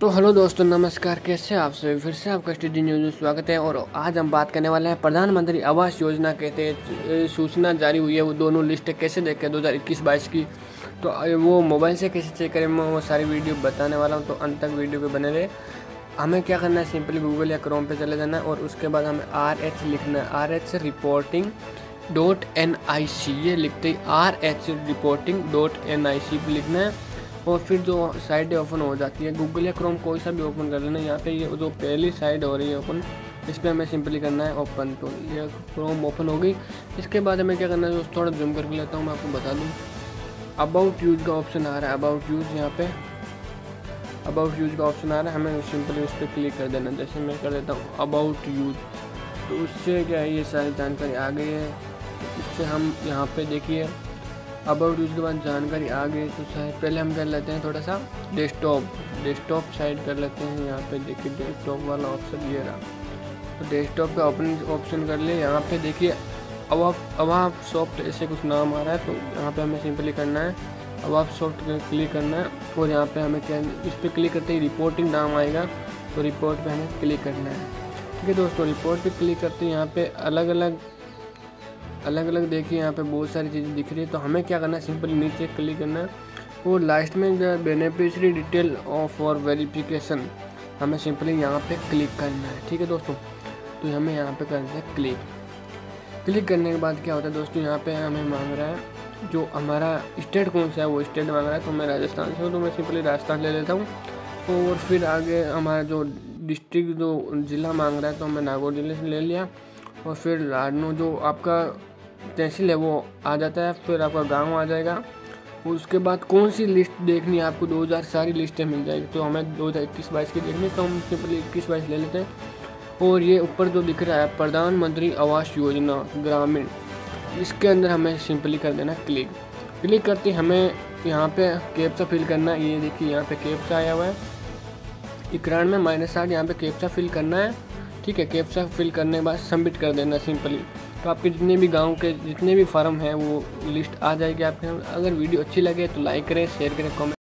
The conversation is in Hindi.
तो हेलो दोस्तों, नमस्कार, कैसे आप सभी? फिर से आपका स्टडी न्यूज़ में स्वागत है और आज हम बात करने वाले हैं प्रधानमंत्री आवास योजना के तहत सूचना जारी हुई है। वो दोनों लिस्ट कैसे देखें? दो हज़ार इक्कीस बाईस की। तो वो मोबाइल से कैसे चेक करें? मैं वो सारी वीडियो बताने वाला हूँ तो अंत तक वीडियो पे बने रहे। हमें क्या करना है? सिंपली गूगल या क्रोम पे चले जाना है और उसके बाद हमें आर एच लिखना है। R H reporting dot N I C, ये लिखते ही R H reporting dot N I C लिखना है। और फिर जो साइड ओपन हो जाती है गूगल या क्रोम कोई सा भी ओपन कर लेना, यहाँ पे ये जो पहली साइड हो रही है ओपन इस पर हमें सिंपली करना है ओपन तो ये क्रोम ओपन हो गई। इसके बाद हमें क्या करना है थोड़ा जूम करके लेता हूँ, मैं आपको बता दूँ। अबाउट यूज़ का ऑप्शन आ रहा है अबाउट यूज़ यहाँ पे। अबाउट यूज़ का ऑप्शन आ रहा है, हमें सिंपली उस पर क्लिक कर देना जैसे मैं कर देता हूँ अबाउट यूज़ तो उससे क्या है, ये सारी जानकारी आ गई है। इससे हम यहाँ पे देखिए अबाउट यूज़ के बाद जानकारी आ गई तो शायद पहले हम कर लेते हैं थोड़ा सा डेस्कटॉप डेस्कटॉप साइड कर लेते हैं, यहाँ पे देखिए डेस्कटॉप वाला ऑप्शन ये रहा। तो डेस्कटॉप का ओपन ऑप्शन कर लिए यहाँ पे देखिए, अब आप अब आप सॉफ्ट ऐसे कुछ नाम आ रहा है तो यहाँ पे हमें सिंपली करना है। अब आप सॉफ्ट क्लिक करना है, और यहाँ पे हमें क्या, इस पर क्लिक करते ही रिपोर्टिंग नाम आएगा तो रिपोर्ट पे हमें क्लिक करना है। ठीक है दोस्तों रिपोर्ट पे क्लिक करते हैं, यहाँ पे अलग अलग अलग अलग देखिए, यहाँ पे बहुत सारी चीज़ें दिख रही है। तो हमें क्या करना है? सिंपल नीचे क्लिक करना है। और लास्ट में जो बेनिफिशरी डिटेल ऑफ़ और वेरिफिकेशन हमें सिंपली यहाँ पे क्लिक करना है। ठीक है दोस्तों? तो हमें यहाँ पे करना है क्लिक क्लिक करने के बाद क्या होता है दोस्तों? यहाँ पे हमें मांग रहा है, जो हमारा स्टेट कौन सा है, वो स्टेट मांग रहा है। तो मैं राजस्थान से हूँ तो मैं सिंपली राजस्थान ले लेता हूँ। और फिर आगे हमारा जो डिस्ट्रिक्ट जो ज़िला मांग रहा है तो मैं नागौर ज़िले से ले लिया। और फिर लाडनू जो आपका तहसील है वो आ जाता है, फिर आपका गाँव आ जाएगा। उसके बाद कौन सी लिस्ट देखनी है आपको? 2000 सारी लिस्टें मिल जाएगी। तो हमें 2021 इक्कीस बाईस की देखनी तो हम सिंपली इक्कीस बाईस ले लेते हैं। और ये ऊपर जो दिख रहा है, प्रधानमंत्री आवास योजना ग्रामीण, इसके अंदर हमें सिंपली कर देना क्लिक। क्लिक करते हमें यहाँ पे कैप्चा फिल करना है। ये देखिए, यहाँ पे कैप्चा आया हुआ है। इक्यानवे माइनस साठ, यहाँ पे कैप्चा फिल करना है। ठीक है कैप्चा फिल करने के बाद सबमिट कर देना सिंपली तो आपके जितने भी गाँव के जितने भी फार्म हैं, वो लिस्ट आ जाएगी आपके। अगर वीडियो अच्छी लगे तो लाइक करें शेयर करें कमेंट